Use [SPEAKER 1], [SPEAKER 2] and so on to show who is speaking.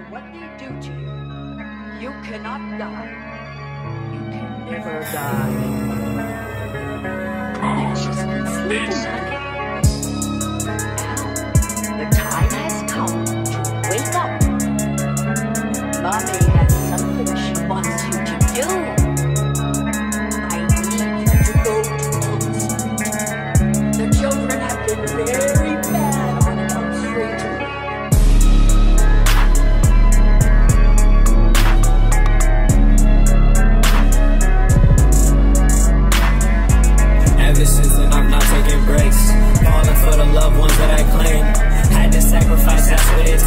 [SPEAKER 1] what they do to you, you cannot die. You can never die. She's been sleeping, honey. Now, the time has come to wake up. Mommy has something she wants you to do. I need you to go to Elm Street. The children have been very
[SPEAKER 2] breaks. Falling for the loved ones that I claim. Had to sacrifice, that's what it